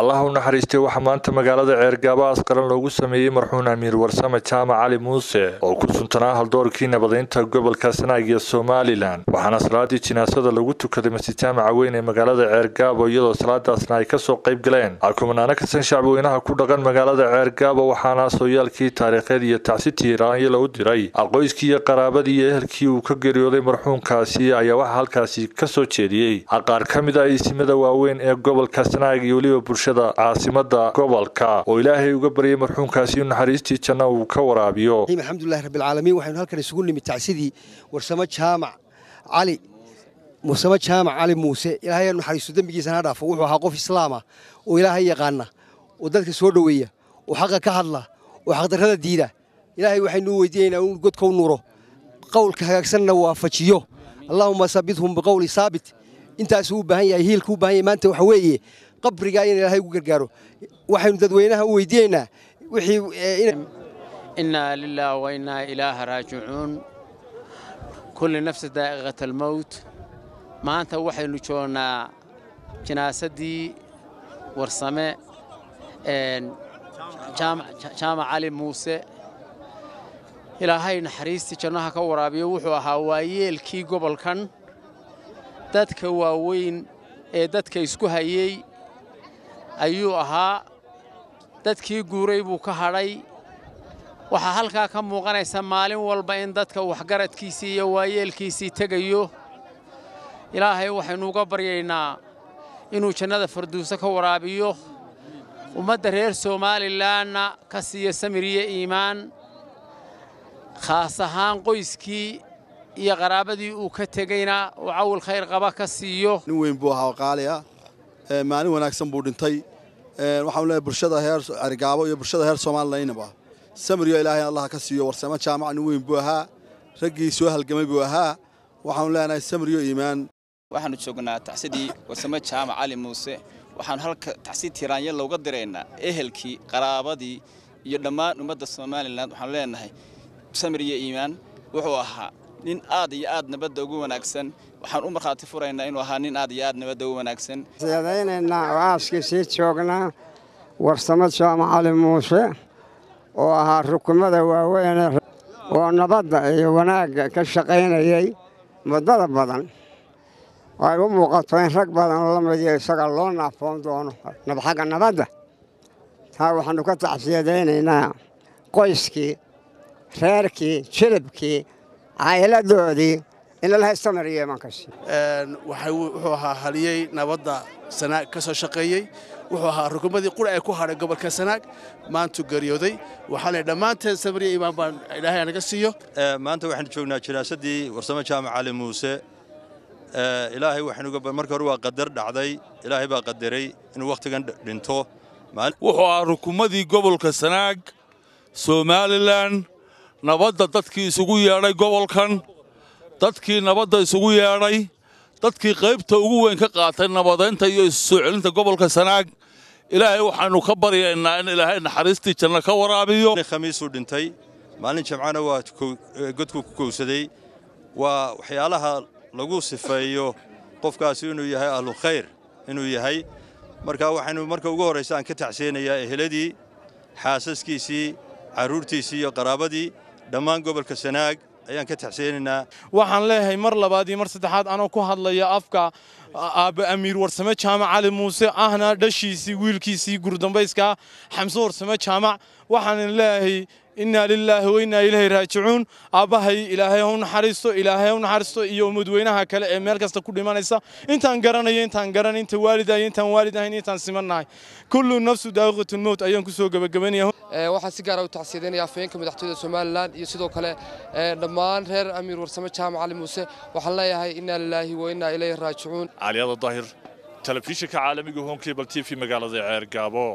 allah u naxariistay waxaa maanta magaalada ceergaabo asqaran loogu sameeyey marxuun amiir warsame jaamac cali muuse oo ku suntanaa haldoorkii nabadeynta gobolka sanaag iyo somalilan waxaana salaadii jinaasada lagu tukaday masjid jaamaca weyn ee magaalada ceergaabo iyadoo salaadaasna ay ka soo qayb galeen. Kumanaano kasan shacbweynaha ku dhaqan magaalada ceergaabo waxaana sooyaalkii taariikheed iyo tacsitii iraanyo lagu diray. Aqoyskii iyo qaraabadii iyo ehelkii uu ka geeriyooday marxuunkaasi ayaa waxaa halkaasi ka soo jeediyey. Qaar ka mid ah isimada waaweyn ee gobolka sanaag iyo weliba bulshada caasimada gobolka oo ilaahay uga baryay marxuunkaasi in naxariistii janna uu ka waraabiyo. Alxamdulilahi rabbilcaalamiin waxaynu halkan isugu nimid tacsidii warsamo jaamac cali warsamo jaamac cali muuse. Ilaahay naxariisto dembigiisana ha dhaafo wuxuu ahaa qof islaama oo ilaahay yaqaana oo dadka soo dhoweeya oo xaqa ka hadla oo xaqdarrada diida. Ilaahay waxaynu weydiinaynaa in godka u nuro qowlka hagaagsanna waafajiyo. Allaahuma sabithum biqowli saabit. Intaasuu u baahan yahay hiilka u baahan yahay. Maanta waxa weeye qabrigaa in ilaahay ugu gargaaro. Waxaynu dadweynaha u weydiinaynaa wixii innaa lilaah wa ilaaha raajicuun. Kulli nafsi daa'iqat almowt maanta waxaynu joognaa jinaasadii warsame jaamac cali muuse. Ilaahay naxariistii jannaha ka waraabiyo wuxuu ahaa waayeelkii gobolkan. Dadka waaweyn ee dadka isku hayey ayuu ahaa. Dadkii guuray buu ka hadhay. Waxaa halkaa ka muuqanaysa maalin walba in dadka waxgaradkiisii iyo waayeelkiisii tegayo. Ilaahay waxaynu uga baryaynaa inuu jannada farduuso ka waraabiyo. Ummadda reer somalilanna ka siiyo samiriyo iimaan. Khaas ahaan qoyskii iyo qaraabadii uu ka tegeyna uu cawil khayr qaba ka siiyo. Nin weyn buu ahaa qaali ah maalin wanaagsan buu dhintay. Waxaanu leeyahay bulshada heer arigaabo iyo bulshada heer somalilaynaba samiriyo ilaahay allah ka siiyo warsamo jaamac nin weyn buu ahaa. Raggii soo halgamay buu ahaa. Waxaanu leenahay samiriyo iimaan. Waxaannu joognaa tacsidii warsamo jaamac cali muuse. Waxaannu halka tacsid tiraanya looga diraynaa ehelkii qaraabadii iyo dhammaan ummadda somalilan waxaanu leenahay samiriyo iimaan wuxuu ahaa nin aad iyo aad nabadda ugu wanaagsan. Waxaan u markhaati furaynaa inuu ahaa nin aad iyo aad nabadda ugu wanaagsan. Siyadaynaynaa oo aaskiisii joognaa warsamo jaamac cali muuse oo ahaa rukumada waaweyne oo nabadda iyo wanaagga ka shaqaynayay muddada badan. Ay u muuqato in rag badan la midiyo isaga loo naafoon doono xagga nabadda. Taa waxaannu ka tacsiyadaynaynaa qoyskii reerkii jilibkii caayiladoodii wuxuu ahaa haliyey nabadda sanaag ka soo shaqeeyey. Wuxuu ahaa rukumadii qura ee ku hadhay gobolka sanaag. Maantuu geeriyooday waxaana dhammaanteen samriya imaan baan ilaahay anaga siiyo. Maanta waxaanu joognaa jinaasadii warsamo jaamac cali muuse. Ilaahay marka hore waa qadar dhacday. Ilaahay baa qadaray inuu wakhtigan dhinto. Wuxuu ahaa rukumadii gobolka sanaag somalilan nabadda dadkii isugu yeedhay gobolkan dadkii nabadda isugu yeedhay dadkii qaybta ugu weyn ka qaatay nabadaynta iyo isu soo celinta gobolka sanaag ilaahay waxaannu ka baryaynaa in ilaahay naxariistii janno ka waraabiyo. Khamiisuu dhintay maalin jamcana waa godku ku kowsaday. Waa waxyaalaha lagu sifeeyo qofkaasi inuu yahay ahlu khayr inuu yahay. Marka waxaynu marka ugu horraysa aan ka tacseenayaa eheladii xaasaskiisii carruurtiisii iyo qaraabadii dhammaan gobolka sanaag ayaan ka taxseenaynaa. Waxaan leeyahay mar labaad iyo mar saddexaad anoo ku hadlaya afka aabbe amiir warsame jaamac cali muuse ahna dhashiisii wiilkiisii gurdambayskaa xamse warsame jaamac. Waxaanan leeyahay innaa lilaahi wa innaa raajicuun aabbahay ilaahay ha u naxariisto ilaahay ha u naxariisto iyo ummadweynaha kale ee meel kasta ku dhimanaysa. Intaan garanayo intaan garan inta waalidayo intaan waalid ahayn intaan simannahay kullu nafsu daaqiqatun mowt ayaan ku soo gebagabanaya waxaan si gaara u tacsiyadanaya afhayeenka madaxtooyada somalilan iyo sidoo kale dhammaan reer amiir warsame jaamac cali muuse. Waxaan leeyahay innaa lilaahi wa innaa ilayhi raajicuun caliyada daahir telefishinka caalamiga cable t v magaalada ceergaabo